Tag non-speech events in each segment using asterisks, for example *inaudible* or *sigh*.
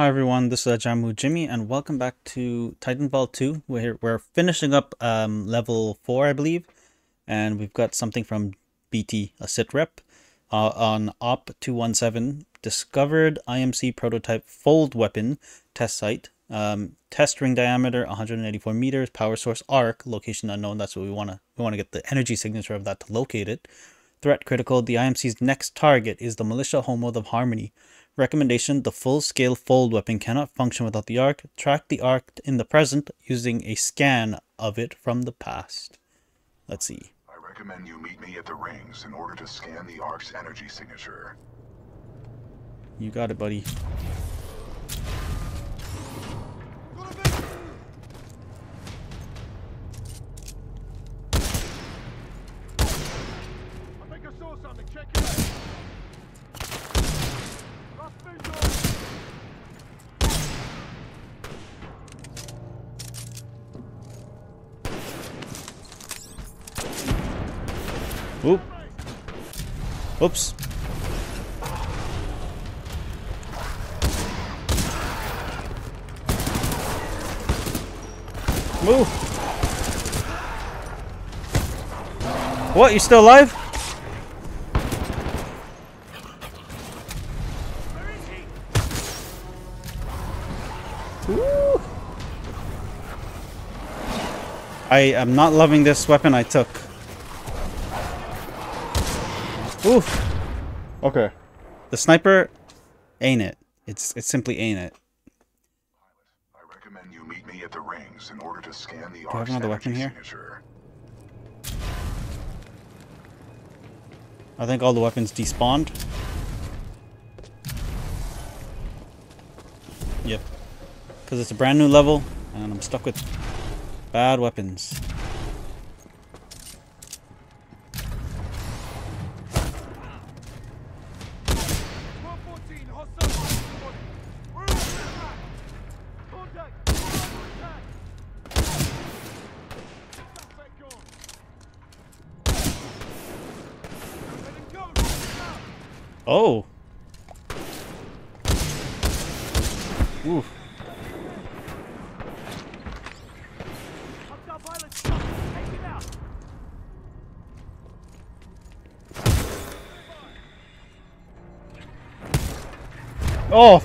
Hi everyone, this is Jammoo Jimmy, and welcome back to Titanfall 2. We're, we're finishing up um, level 4, I believe, and we've got something from BT, a sit rep, uh, on OP217, discovered IMC prototype fold weapon test site, um, test ring diameter 184 meters, power source Ark, location unknown, that's what we want to we want to get the energy signature of that to locate it. Threat critical, the IMC's next target is the militia homeworld of Harmony. Recommendation The full scale fold weapon cannot function without the Ark. Track the Ark in the present using a scan of it from the past. Let's see. I recommend you meet me at the rings in order to scan the Ark's energy signature. You got it, buddy. Oop. Oops. Move. What? You still alive? Woo. I am not loving this weapon I took. Oof. Okay. The sniper ain't it. It's it simply ain't it. I recommend you meet me at the rings in order to scan the I have another weapon here? signature. I think all the weapons despawned. Yep. Because it's a brand new level, and I'm stuck with bad weapons. Oh. One fourteen. Oh!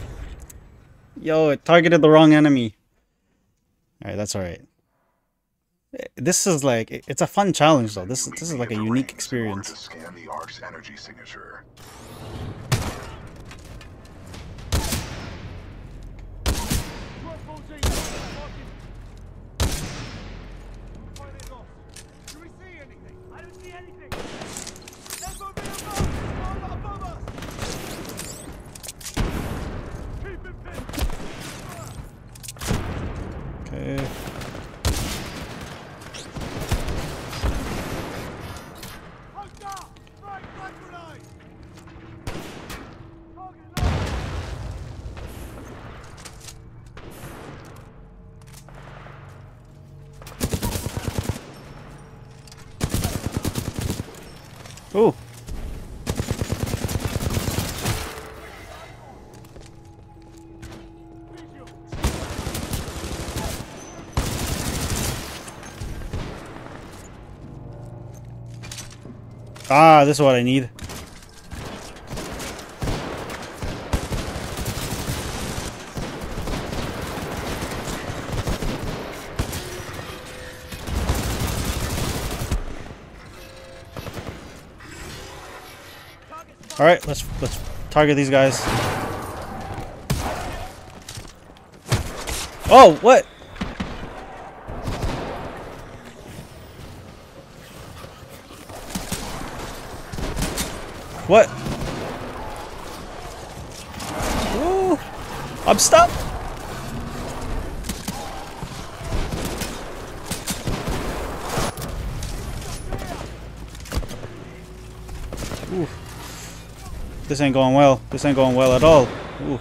Yo, it targeted the wrong enemy. Alright, that's alright. This is like, it's a fun challenge though. This, this is like a unique experience. Ah, this is what I need. All right, let's let's target these guys. Oh, what? What? Ooh, I'm stuck. Ooh. This ain't going well. This ain't going well at all. Ooh.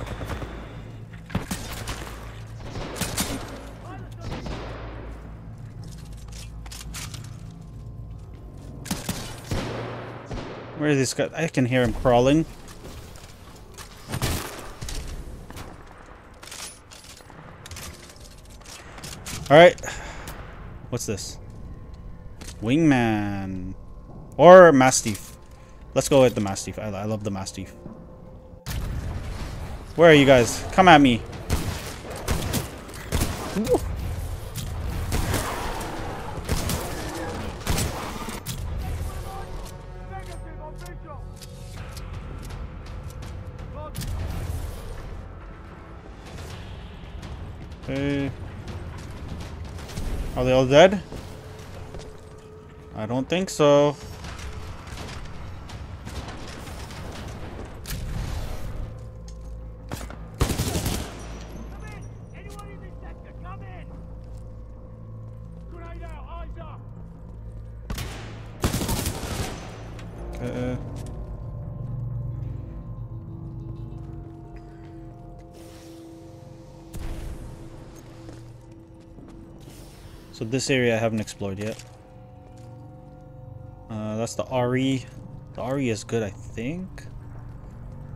This guy—I can hear him crawling. Alright. What's this? Wingman. Or Mastiff. Let's go with the Mastiff. I, I love the Mastiff. Where are you guys? Come at me. Ooh. Okay. Are they all dead? I don't think so. come in! Anyone in this sector, come in! Grenade out, eyes up! So this area I haven't explored yet. Uh, that's the RE. The RE is good, I think.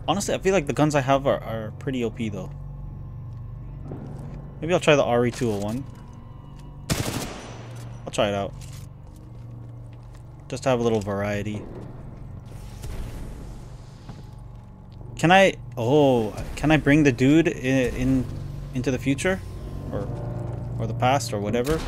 Honestly, I feel like the guns I have are, are pretty OP though. Maybe I'll try the RE201. I'll try it out. Just to have a little variety. Can I? Oh, can I bring the dude in, in into the future, or or the past, or whatever?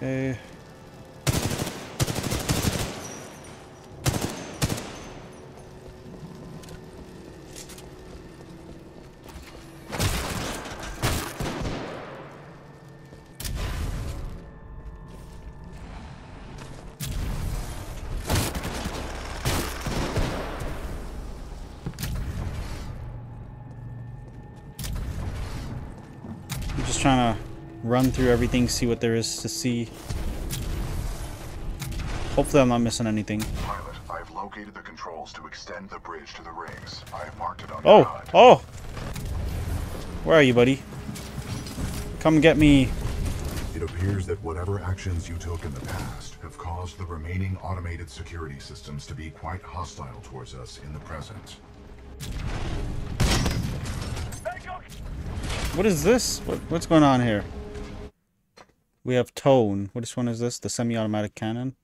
Okay. I'm just trying to run through everything, see what there is to see. Hopefully I'm not missing anything. Pilot, I've located the controls to extend the bridge to the rings. I have marked it on Oh, your oh! Where are you, buddy? Come get me. It appears that whatever actions you took in the past have caused the remaining automated security systems to be quite hostile towards us in the present. What is this? What, what's going on here? We have tone. Which one is this? The semi-automatic cannon?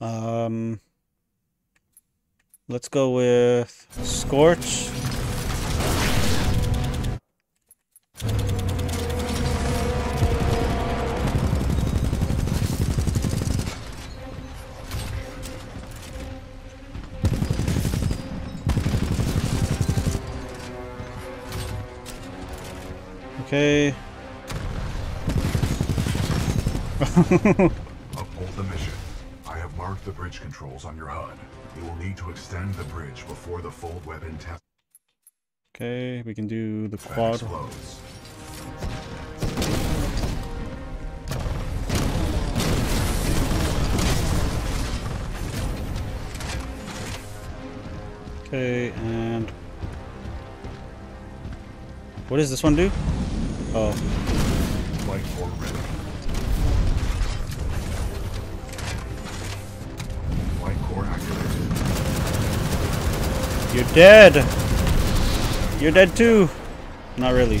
Um, let's go with Scorch. Okay. *laughs* Uphold the mission. I have marked the bridge controls on your HUD. You will need to extend the bridge before the fold weapon test Okay, we can do the quad. explodes. Okay, and what does this one do? Oh, activated. you're dead. You're dead too. Not really.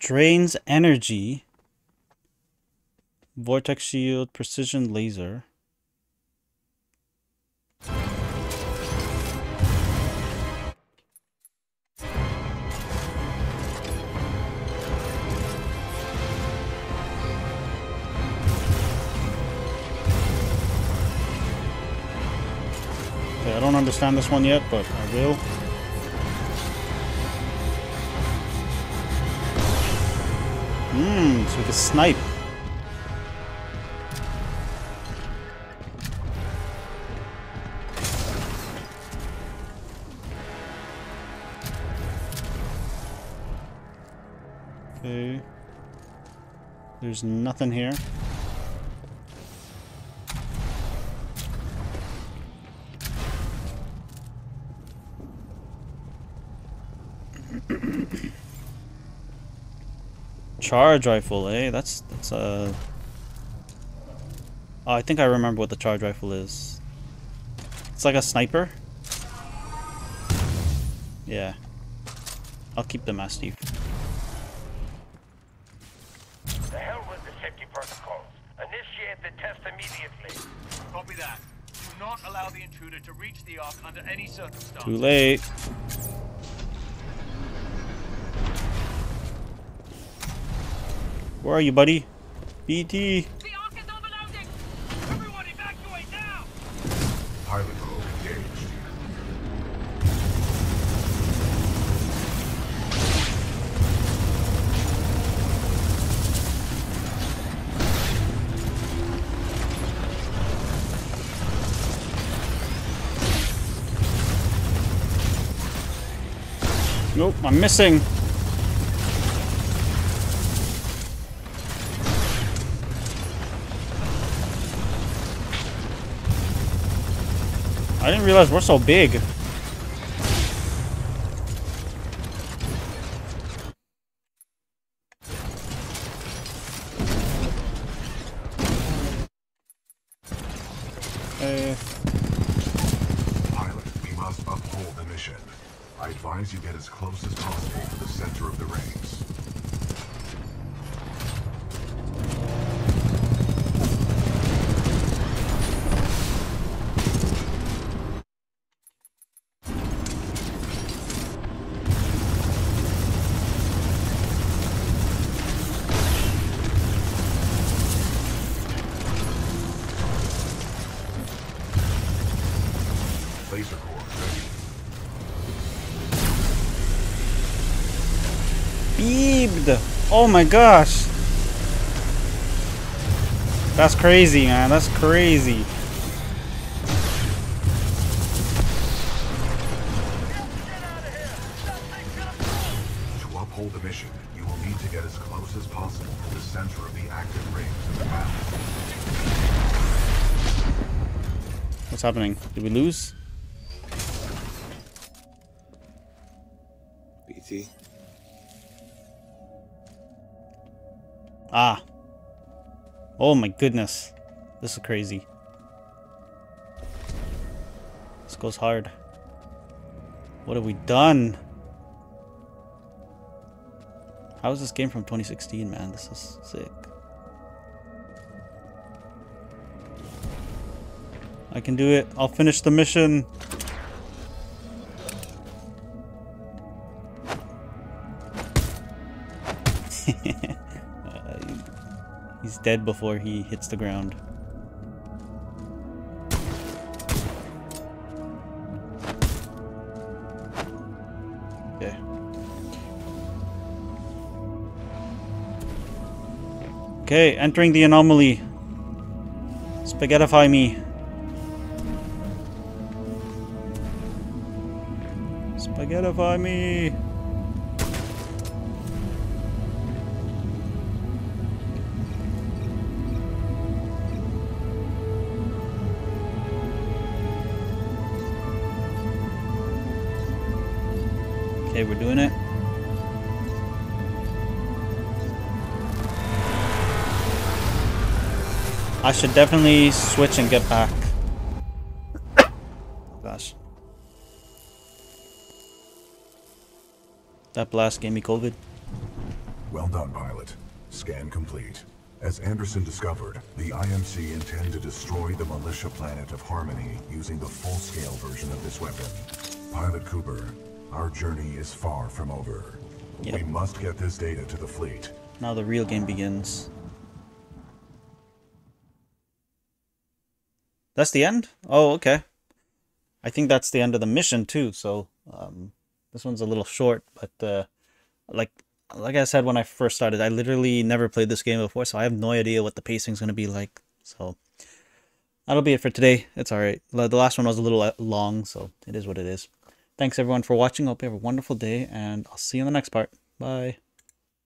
Drains energy. Vortex shield, precision laser. I don't understand this one yet, but I will. Mmm, so we can snipe. Okay. There's nothing here. Charge rifle, eh? That's that's uh Oh, I think I remember what the charge rifle is. It's like a sniper. Yeah. I'll keep the Mastiff. The hell with the safety protocols. Initiate the test immediately. Copy that. Do not allow the intruder to reach the Ark under any circumstance. Too late. Where are you, buddy? BT. The Ark is overloading! Everyone evacuate now! Pilot probe engaged. Nope, I'm missing. I didn't realize we're so big. Uh, Pilot, we must uphold the mission. I advise you get as close as possible to the center of the rings. Laser core ready. Beebed! Oh my gosh! That's crazy, man. That's crazy. To uphold the mission, you will need to get as close as possible to the center of the active rings of the map. What's happening? Did we lose? Ah. Oh my goodness. This is crazy. This goes hard. What have we done? How is this game from 2016, man? This is sick. I can do it. I'll finish the mission. Dead before he hits the ground. Okay. Okay, entering the anomaly. Spaghettify me. Spaghettify me. Okay, we're doing it. I should definitely switch and get back. *coughs* Gosh. That blast gave me COVID. Well done, pilot. Scan complete. As Anderson discovered, the IMC intend to destroy the militia planet of Harmony using the full-scale version of this weapon. Pilot Cooper, our journey is far from over. Yep. We must get this data to the fleet. Now the real game begins. That's the end? Oh, okay. I think that's the end of the mission too, so um, this one's a little short, but uh, like like I said when I first started, I literally never played this game before, so I have no idea what the pacing's going to be like. So that'll be it for today. It's alright. The last one was a little uh, long, so it is what it is. Thanks everyone for watching. I hope you have a wonderful day, and I'll see you in the next part. Bye.